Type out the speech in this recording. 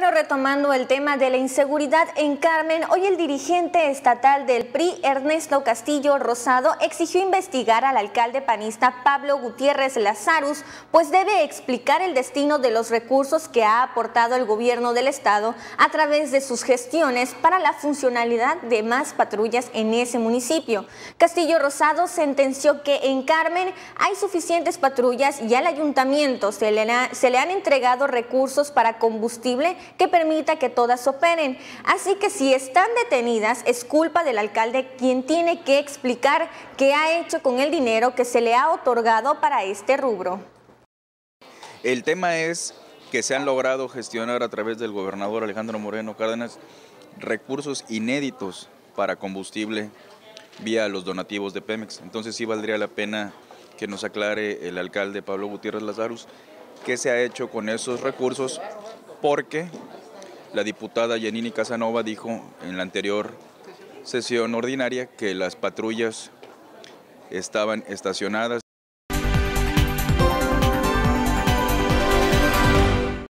Bueno, retomando el tema de la inseguridad en Carmen, hoy el dirigente estatal del PRI, Ernesto Castillo Rosado, exigió investigar al alcalde panista Pablo Gutiérrez Lazarus, pues debe explicar el destino de los recursos que ha aportado el gobierno del estado a través de sus gestiones para la funcionalidad de más patrullas en ese municipio. Castillo Rosado sentenció que en Carmen hay suficientes patrullas y al ayuntamiento se le, se le han entregado recursos para combustible que permita que todas operen. Así que si están detenidas, es culpa del alcalde quien tiene que explicar qué ha hecho con el dinero que se le ha otorgado para este rubro. El tema es que se han logrado gestionar a través del gobernador Alejandro Moreno Cárdenas recursos inéditos para combustible vía los donativos de Pemex. Entonces sí valdría la pena que nos aclare el alcalde Pablo Gutiérrez Lazarus qué se ha hecho con esos recursos porque la diputada Yanini Casanova dijo en la anterior sesión ordinaria que las patrullas estaban estacionadas